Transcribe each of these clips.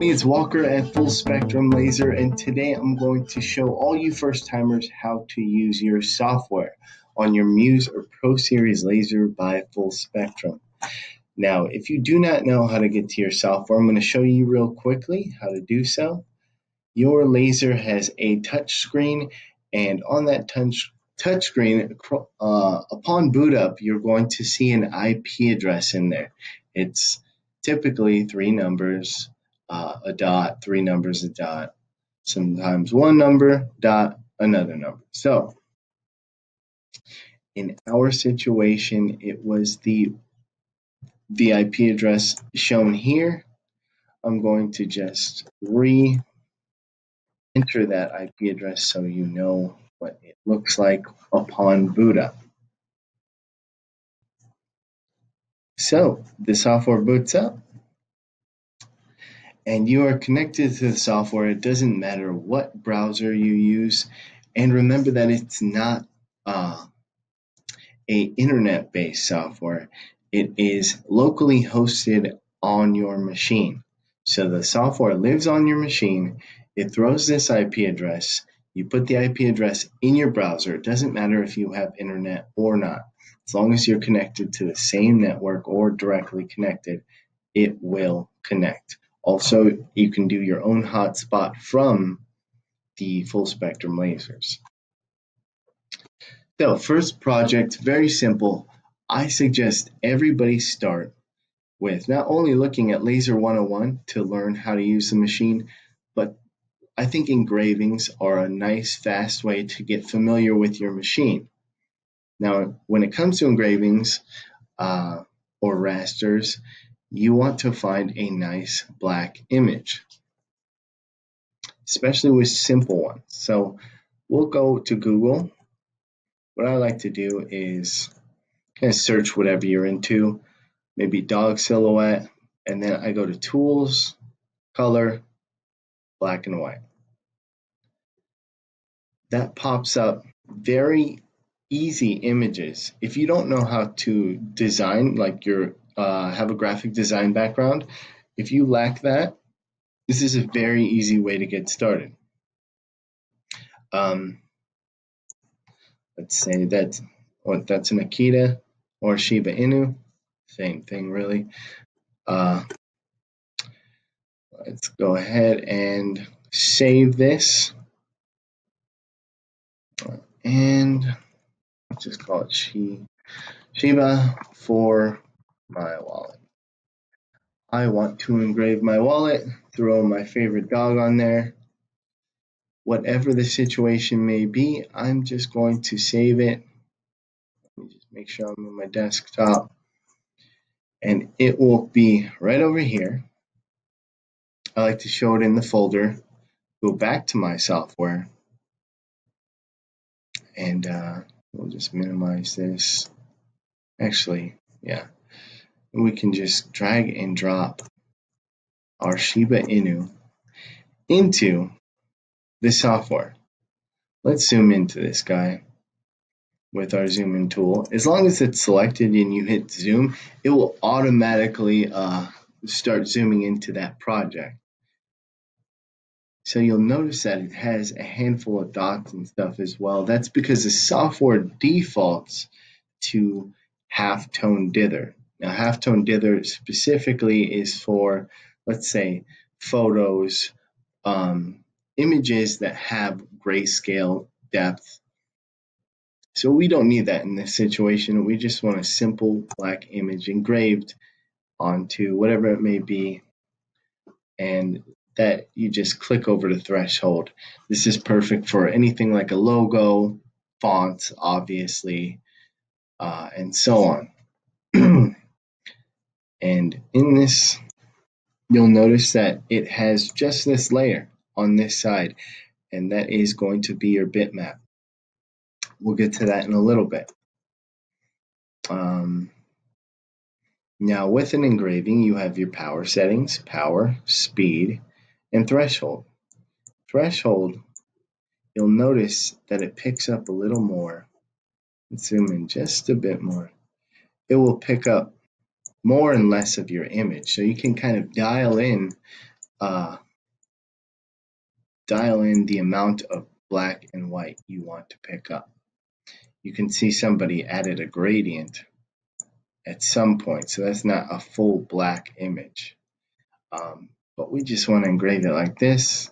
It's Walker at Full Spectrum Laser, and today I'm going to show all you first timers how to use your software on your Muse or Pro Series laser by Full Spectrum. Now, if you do not know how to get to your software, I'm going to show you real quickly how to do so. Your laser has a touch screen, and on that touch touchscreen, uh, upon boot up, you're going to see an IP address in there. It's typically three numbers, uh, a dot, three numbers, a dot, sometimes one number, dot, another number. So in our situation, it was the the IP address shown here. I'm going to just re enter that IP address so you know what it looks like upon boot up. So the software boots up and you are connected to the software. It doesn't matter what browser you use. And remember that it's not uh, a internet-based software. It is locally hosted on your machine. So the software lives on your machine. It throws this IP address you put the IP address in your browser. It doesn't matter if you have internet or not. As long as you're connected to the same network or directly connected, it will connect. Also, you can do your own hotspot from the full spectrum lasers. So first project, very simple. I suggest everybody start with not only looking at Laser 101 to learn how to use the machine, but I think engravings are a nice, fast way to get familiar with your machine. Now, when it comes to engravings uh, or rasters, you want to find a nice black image, especially with simple ones. So we'll go to Google. What I like to do is kind of search whatever you're into, maybe dog silhouette, and then I go to Tools, Color, Black and White that pops up very easy images. If you don't know how to design, like you uh, have a graphic design background, if you lack that, this is a very easy way to get started. Um, let's say that or that's an Akita or Shiba Inu, same thing really. Uh, let's go ahead and save this and just call it Shi, Shiba for my wallet. I want to engrave my wallet, throw my favorite dog on there. Whatever the situation may be, I'm just going to save it. Let me just make sure I'm in my desktop. And it will be right over here. I like to show it in the folder. Go back to my software and uh, we'll just minimize this. Actually, yeah, we can just drag and drop our Shiba Inu into the software. Let's zoom into this guy with our zoom in tool. As long as it's selected and you hit zoom, it will automatically uh, start zooming into that project. So you'll notice that it has a handful of dots and stuff as well. That's because the software defaults to halftone dither. Now, halftone dither specifically is for, let's say, photos, um, images that have grayscale depth. So we don't need that in this situation. We just want a simple black image engraved onto whatever it may be. And that you just click over the threshold. This is perfect for anything like a logo, fonts, obviously, uh, and so on. and in this, you'll notice that it has just this layer on this side, and that is going to be your bitmap. We'll get to that in a little bit. Um, now with an engraving, you have your power settings, power, speed, and threshold. Threshold, you'll notice that it picks up a little more. Let's zoom in just a bit more. It will pick up more and less of your image. So you can kind of dial in uh, dial in the amount of black and white you want to pick up. You can see somebody added a gradient at some point, so that's not a full black image. Um, but we just want to engrave it like this.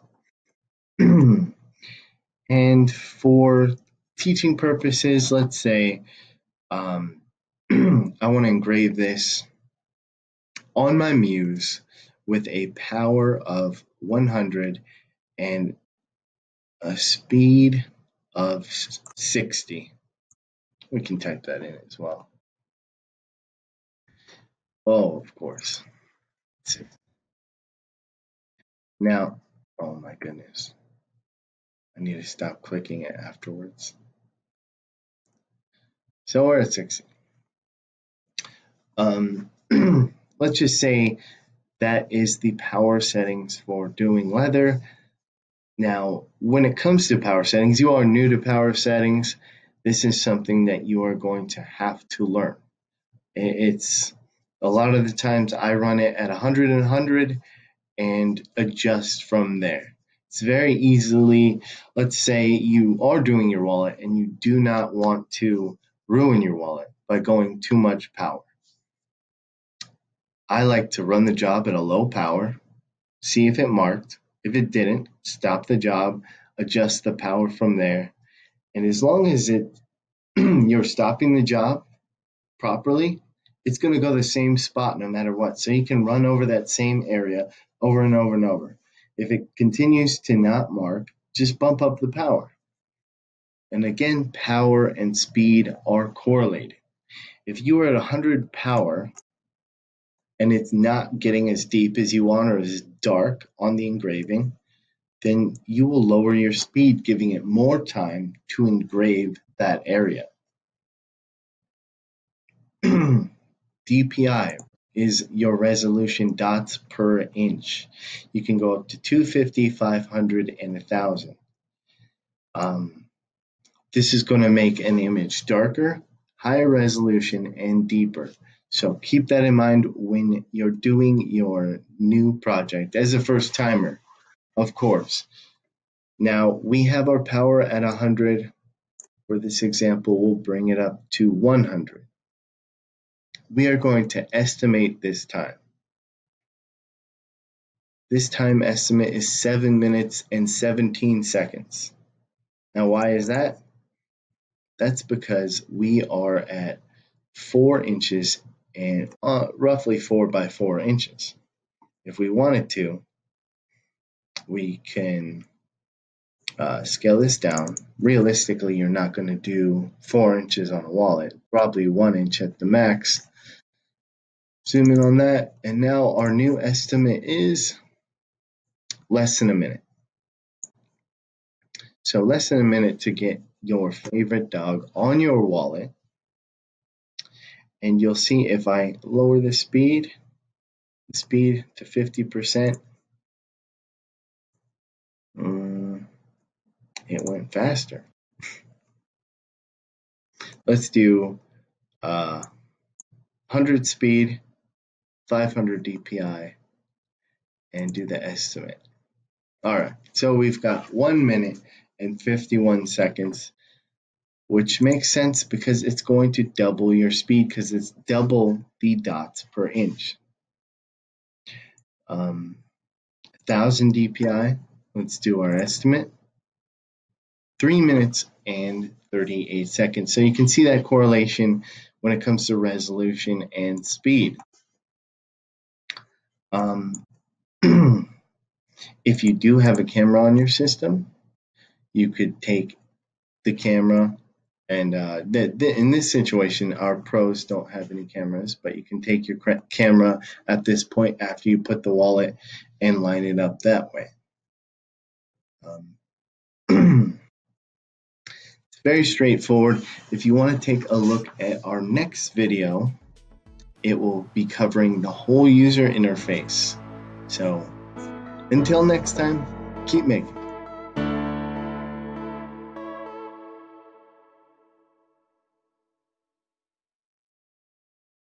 and for teaching purposes, let's say um, I want to engrave this on my muse with a power of 100 and a speed of 60. We can type that in as well. Oh, of course. Now, oh my goodness. I need to stop clicking it afterwards. So we're at 60. Um, let's just say that is the power settings for doing leather. Now, when it comes to power settings, you are new to power settings. This is something that you are going to have to learn. It's a lot of the times I run it at 100 and 100 and adjust from there. It's very easily, let's say you are doing your wallet and you do not want to ruin your wallet by going too much power. I like to run the job at a low power, see if it marked. If it didn't, stop the job, adjust the power from there. And as long as it you're stopping the job properly, it's going to go the same spot no matter what. So you can run over that same area over and over and over. If it continues to not mark, just bump up the power. And again, power and speed are correlated. If you are at 100 power and it's not getting as deep as you want or as dark on the engraving, then you will lower your speed, giving it more time to engrave that area. DPI is your resolution dots per inch. You can go up to 250, 500, and 1000. Um, this is going to make an image darker, higher resolution, and deeper. So keep that in mind when you're doing your new project as a first timer, of course. Now we have our power at 100. For this example, we'll bring it up to 100. We are going to estimate this time. This time estimate is 7 minutes and 17 seconds. Now why is that? That's because we are at 4 inches and uh, roughly 4 by 4 inches. If we wanted to, we can uh, scale this down. Realistically, you're not going to do 4 inches on a wallet, probably 1 inch at the max. Zoom in on that, and now our new estimate is less than a minute. So less than a minute to get your favorite dog on your wallet and you'll see if I lower the speed, the speed to 50%, um, it went faster. Let's do uh, 100 speed, 500 DPI, and do the estimate. All right, so we've got one minute and 51 seconds which makes sense because it's going to double your speed because it's double the dots per inch. Um, 1000 DPI, let's do our estimate. 3 minutes and 38 seconds. So you can see that correlation when it comes to resolution and speed. Um, if you do have a camera on your system, you could take the camera and uh, in this situation, our pros don't have any cameras, but you can take your camera at this point after you put the wallet and line it up that way. Um, it's very straightforward. If you want to take a look at our next video, it will be covering the whole user interface. So until next time, keep making.